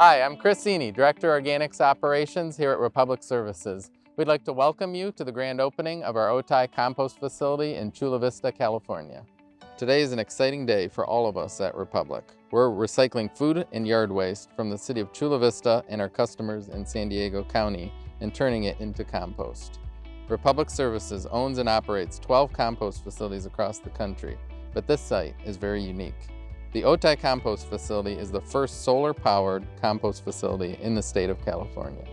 Hi, I'm Chris Eni, Director of Organics Operations here at Republic Services. We'd like to welcome you to the grand opening of our Otay compost facility in Chula Vista, California. Today is an exciting day for all of us at Republic. We're recycling food and yard waste from the city of Chula Vista and our customers in San Diego County and turning it into compost. Republic Services owns and operates 12 compost facilities across the country, but this site is very unique. The Otay Compost Facility is the first solar-powered compost facility in the state of California.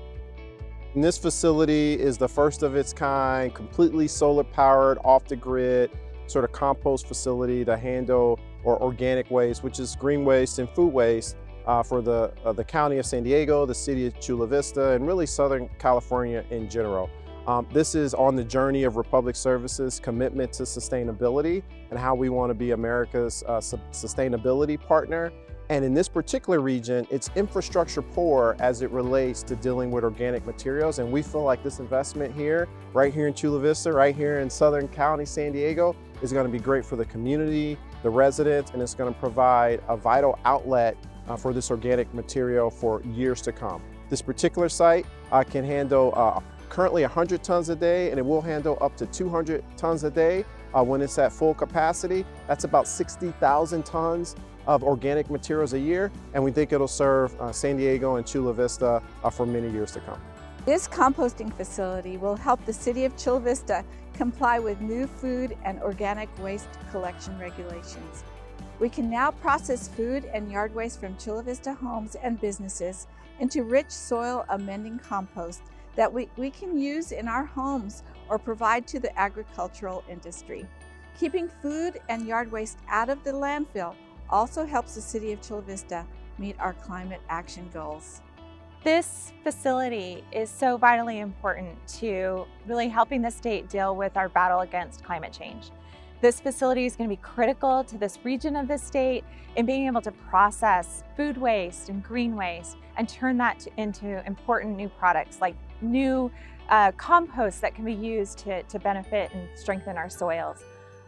And this facility is the first of its kind, completely solar-powered, off the grid, sort of compost facility to handle or organic waste, which is green waste and food waste uh, for the, uh, the county of San Diego, the city of Chula Vista, and really Southern California in general. Um, this is on the journey of Republic Services commitment to sustainability and how we want to be America's uh, su sustainability partner. And in this particular region, it's infrastructure poor as it relates to dealing with organic materials. And we feel like this investment here, right here in Chula Vista, right here in Southern County, San Diego, is gonna be great for the community, the residents, and it's gonna provide a vital outlet uh, for this organic material for years to come. This particular site uh, can handle uh, currently 100 tons a day and it will handle up to 200 tons a day uh, when it's at full capacity. That's about 60,000 tons of organic materials a year, and we think it'll serve uh, San Diego and Chula Vista uh, for many years to come. This composting facility will help the City of Chula Vista comply with new food and organic waste collection regulations. We can now process food and yard waste from Chula Vista homes and businesses into rich soil amending compost that we, we can use in our homes or provide to the agricultural industry. Keeping food and yard waste out of the landfill also helps the City of Chula Vista meet our climate action goals. This facility is so vitally important to really helping the state deal with our battle against climate change. This facility is going to be critical to this region of the state in being able to process food waste and green waste and turn that into important new products like new uh, compost that can be used to, to benefit and strengthen our soils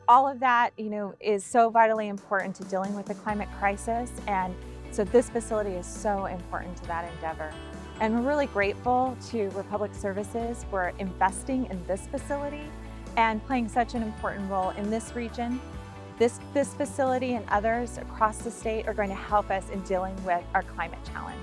all of that, you know, is so vitally important to dealing with the climate crisis. And so this facility is so important to that endeavor. And we're really grateful to Republic Services for investing in this facility and playing such an important role in this region. This, this facility and others across the state are going to help us in dealing with our climate challenge.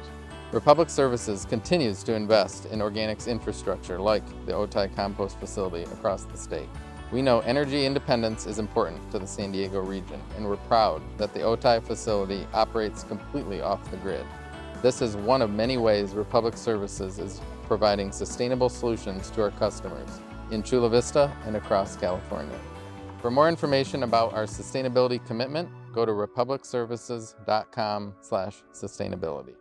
Republic Services continues to invest in organics infrastructure like the Otay compost facility across the state. We know energy independence is important to the San Diego region, and we're proud that the Otay facility operates completely off the grid. This is one of many ways Republic Services is providing sustainable solutions to our customers in Chula Vista and across California. For more information about our sustainability commitment, go to republicservices.com sustainability.